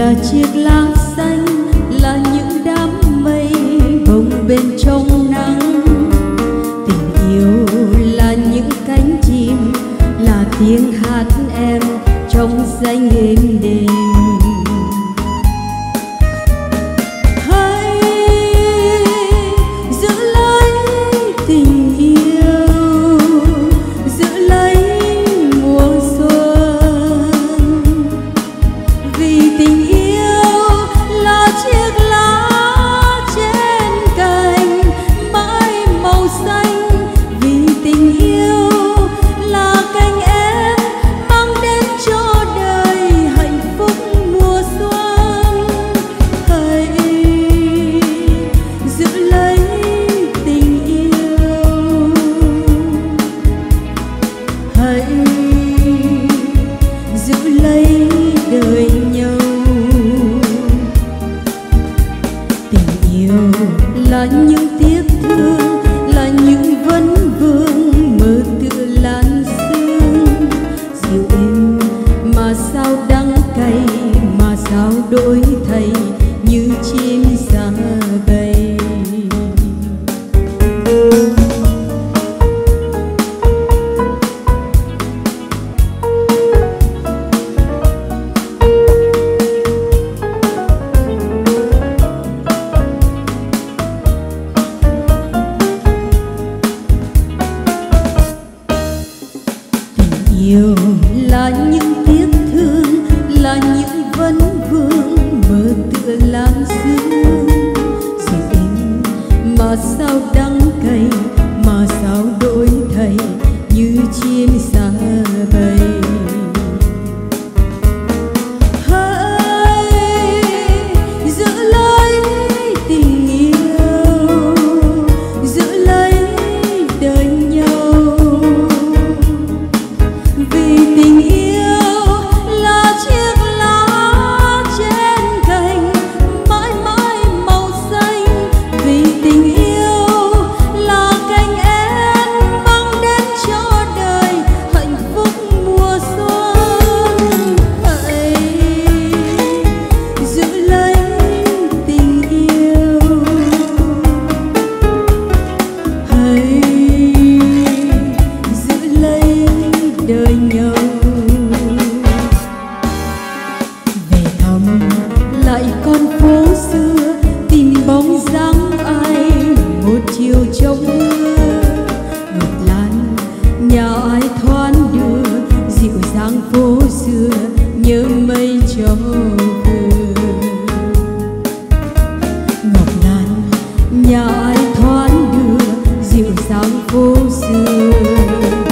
là chiếc lá xanh, là những đám mây bồng bên trong nắng. Tình yêu là những cánh chim, là tiếng hát em trong danh êm đềm nhiều là những tiếc thương. Vẫn vương mơ tựa lan dương Dù em mà sao đắng cay đời nhau về thăm lại con phố xưa, tìm bóng dáng ai, một chiều trong mưa. Ngược lan, nhà ai thoáng đưa, dịu dàng phố xưa, nhớ mây trong nhà ai thoáng đưa, dịu dàng phố xưa.